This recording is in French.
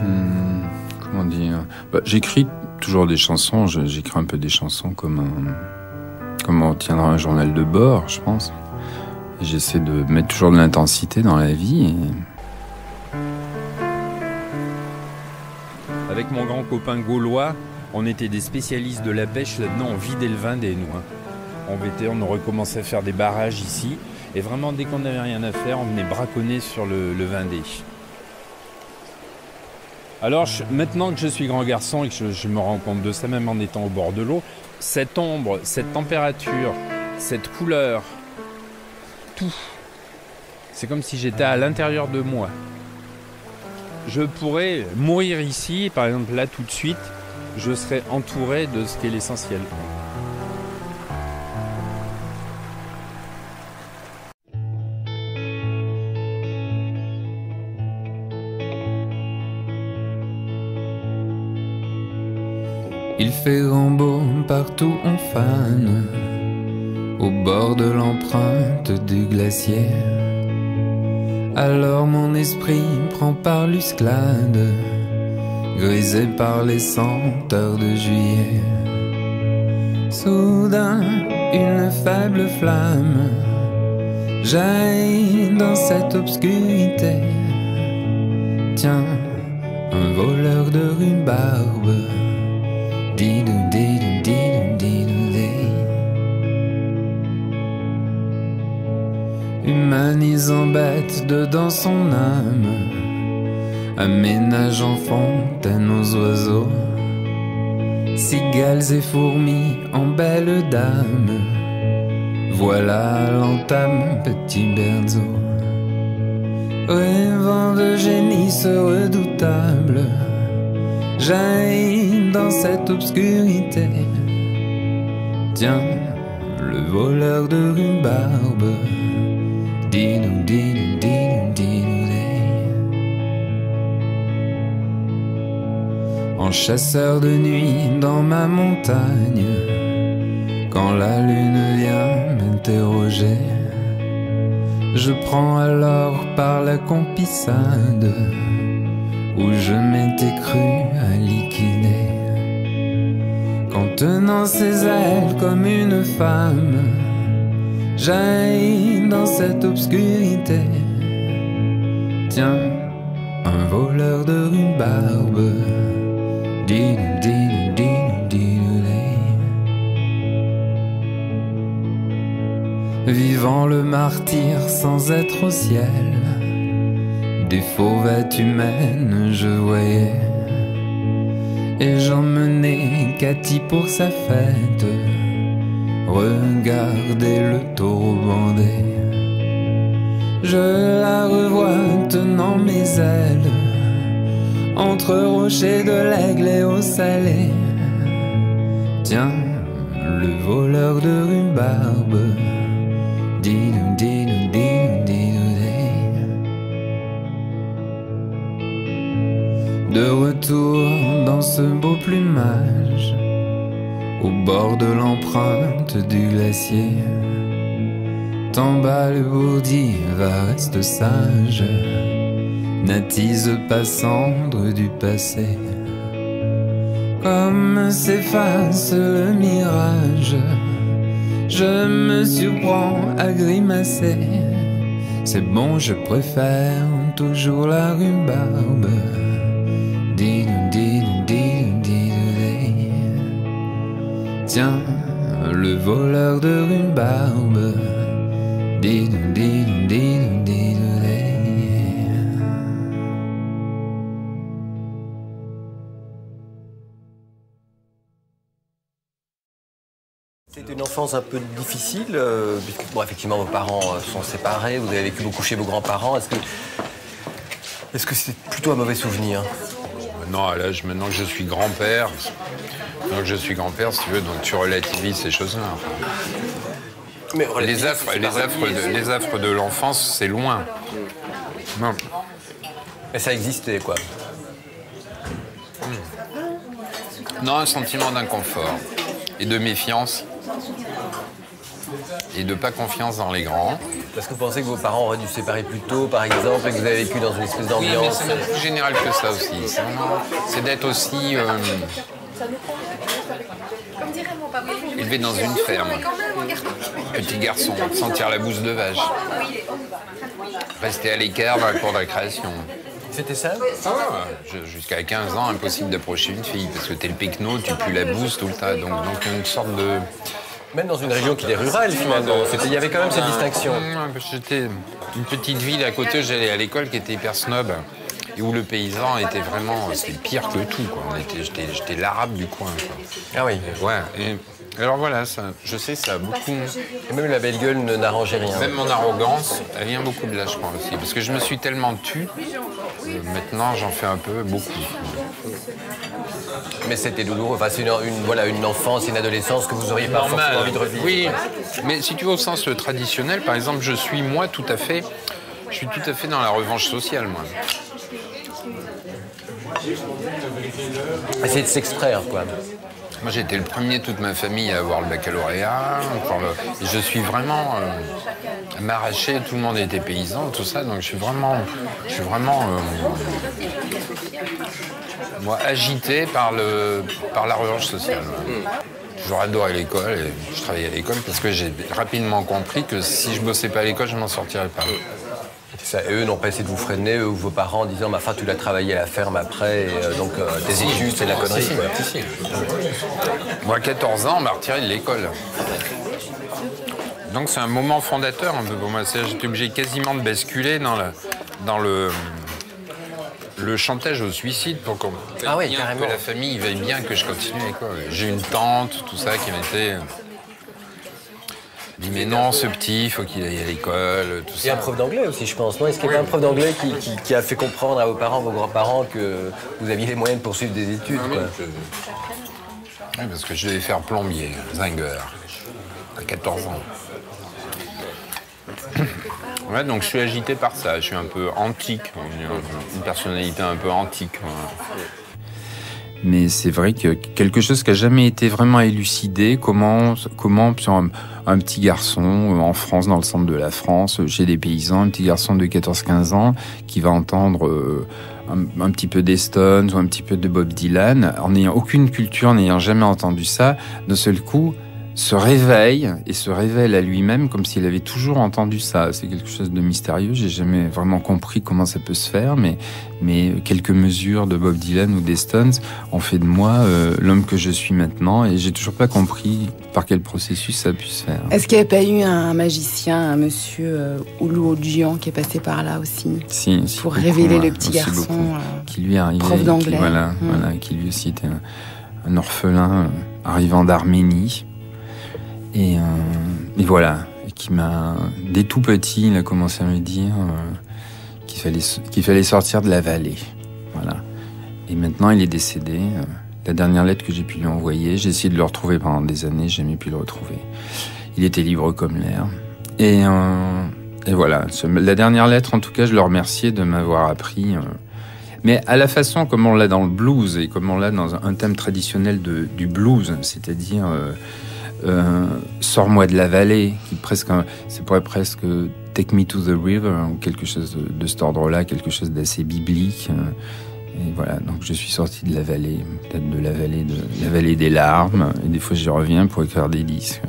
Hmm, comment dire? Bah, J'écris toujours des chansons, j'écris un peu des chansons comme on tiendra un journal de bord, je pense. J'essaie de mettre toujours de l'intensité dans la vie. Avec mon grand copain gaulois, on était des spécialistes de la pêche là-dedans, on vidait le vin des noix. On, on recommençait à faire des barrages ici. Et vraiment, dès qu'on n'avait rien à faire, on venait braconner sur le, le. Alors maintenant que je suis grand garçon et que je, me rends compte de ça même en étant au bord de l'eau, cette ombre, cette température, cette couleur, tout, c'est comme si j'étais à l'intérieur de moi. Je pourrais mourir ici, par exemple là tout de suite, je serais entouré de ce qui est l'essentiel. Il fait grand partout en fan, au bord de l'empreinte du glacier. Alors mon esprit prend par l'usclade, grisé par les senteurs de juillet. Soudain, une faible flamme jaillit dans cette obscurité. Tiens, un voleur de rhubarbe Humanisant bête dedans son âme, aménageant fontaine aux oiseaux, cigales et fourmis en belles dames. Voilà l'entame, petit berceau, rêvant de génie redoutable jaillit dans cette obscurité. Tiens, le voleur de rhubarbe. Dis-nous, dis-nous, dis-nous, dis-nous. En chasseur de nuit dans ma montagne, quand la lune vient m'interroger, je prends alors par la compissade où je m'étais cru à liquider. Contenant ses ailes comme une femme, j'aille dans cette obscurité. Tiens, un voleur de rhubarbe. Dis, dis, dis, Vivant le martyr sans être au ciel des fauvettes humaines, je voyais. Et j'emmenais Cathy pour sa fête. Regardez le taureau bandé. Je la revois tenant mes ailes entre rochers de l'aigle et au salé. Tiens, le voleur de rhubarbe. De retour dans ce beau plumage, au bord de l'empreinte du glacier. bas le bourdi va reste sage, n'attise pas cendre du passé. Comme s'efface le mirage, je me surprends à grimacer. C'est bon, je préfère toujours la rhubarbe. Tiens, le voleur de rhubarbe. C'est une enfance un peu difficile, euh, bon, effectivement vos parents euh, sont séparés, vous avez vécu beaucoup chez vos grands-parents. Est-ce que est-ce que c'est plutôt un mauvais souvenir? Non, à l'âge maintenant que je suis grand-père, donc je suis grand-père, si tu veux, donc tu relativises ces choses-là. Mais les affres, les, affres de, les affres de l'enfance, c'est loin. Non. Mais ça existait, quoi. Non, un sentiment d'inconfort et de méfiance. et de pas confiance dans les grands. Parce que vous pensez que vos parents auraient dû se séparer plus tôt, par exemple, et que vous avez vécu dans une espèce Oui, mais d'ambiance c'est même plus général que ça aussi. C'est C'est d'être aussi euh, élevé dans une ferme. Petit garçon, sentir la bouse de vache. Rester à l'écart dans la cour de récréation. C'était ça? Ah, Jusqu'à 15 ans, impossible d'approcher une fille parce que t'es le pecno, tu pues la bouse tout le temps. Donc, donc une sorte de. Même dans une région qui est rurale, finalement. Il y avait quand même cette distinction. Mmh, J'étais une petite ville à côté, j'allais à l'école qui était hyper snob. Et où le paysan était vraiment. C'était pire que tout, quoi. J'étais l'arabe du coin, quoi. Ah oui. Ouais. Et alors voilà, ça, je sais, ça a beaucoup. Et même la belle gueule ne- n'arrangeait rien. Même mon arrogance, elle vient beaucoup de là, je crois aussi. Parce que je me suis tellement tu. euh, Maintenant, j'en fais un peu beaucoup. Mais c'était douloureux. Enfin, c'est une, une- voilà, une enfance, une adolescence que vous auriez pas forcément envie de revivre. Oui, mais si tu veux au sens euh, traditionnel, par exemple, je suis moi tout à fait, je suis tout à fait dans la revanche sociale, moi. Essayer de s'extraire, quoi. Moi, j'ai été le premier de toute ma famille à avoir le baccalauréat. Je suis vraiment euh. Tout le monde était paysan, tout ça. Donc, je suis vraiment, je suis vraiment, euh, moi, agité par le, par la revanche sociale. Toujours adoré l'école et je travaillais à l'école parce que j'ai rapidement compris que si je bossais pas à l'école, je m'en sortirais pas. Ça. Et eux n'ont pas essayé de vous freiner, eux ou vos parents, en disant Ma fin, tu l'as travaillé à la ferme après, et, euh, donc euh, tes études, c'est de la connerie. Quoi. Moi, à 14 ans, on m'a retiré de l'école. Donc c'est un moment fondateur un peu pour moi. J'étais obligé quasiment de basculer dans, la, dans le, le chantage au suicide pour qu'on Ah oui, bien carrément. que la famille veuille bien que je continue l'école. J'ai une tante, tout ça, qui m'était dit mais non, ce petit, il faut qu'il aille à l'école, tout Et un ça. prof d'anglais aussi, je pense. Non Est-ce qu'il y avait un prof d'anglais qui, qui- qui a fait comprendre à vos parents, vos grands-parents que vous aviez les moyens de poursuivre des études quoi? Oui, parce que je devais faire plombier, zinger, à 14 ans. Ouais, donc je suis agité par ça, je suis un peu antique, une personnalité un peu antique. voilà. Mais c'est vrai que quelque chose qui a jamais été vraiment élucidé, comment, comment sur un, un petit garçon euh, en France, dans le centre de la France, euh, chez des paysans, un petit garçon de 14-15 ans qui va entendre euh, un, petit peu des Stones ou un petit peu de Bob Dylan, en n'ayant aucune culture, n'ayant jamais entendu ça, d'un seul coup se réveille et se révèle à lui-même comme s'il avait toujours entendu ça. C'est quelque chose de mystérieux. J'ai jamais vraiment compris comment ça peut se faire, mais mais quelques mesures de Bob Dylan ou des Stones ont fait de moi euh, l'homme que je suis maintenant et j'ai toujours pas compris par quel processus ça a pu se faire. Est-ce qu'il n'y a pas eu un magicien, un monsieur euh, Oulu Odjian qui est passé par là aussi Si, si, pour beaucoup, révéler ouais, le petit garçon beaucoup. euh, qui lui arrivait, prof qui- d'anglais. voilà, Mm. voilà, qui lui aussi était un, un orphelin euh, arrivant d'Arménie et, euh, et voilà, et qui m'a dès tout petit, il a commencé à me dire euh, qu'il fallait qu'il fallait sortir de la vallée, voilà. Et maintenant, il est décédé. euh, La dernière lettre que j'ai pu lui envoyer, j'ai essayé de le retrouver pendant des années, j'ai jamais pu le retrouver. Il était libre comme l'air. Et, euh, et voilà, la dernière lettre, en tout cas, je le remerciais de m'avoir appris. euh, mais à la façon comme on l'a dans le blues et comme on l'a dans un, un thème traditionnel de, du blues, c'est-à-dire euh, euh, Sors-moi de la vallée, qui presque, c'est pourrait presque Take me to the river, ou quelque chose de, de cet ordre-là, quelque chose d'assez biblique. euh, et voilà, donc je suis sorti de la vallée, peut-être de la vallée de la vallée des larmes, et des fois j'y reviens pour écrire des disques.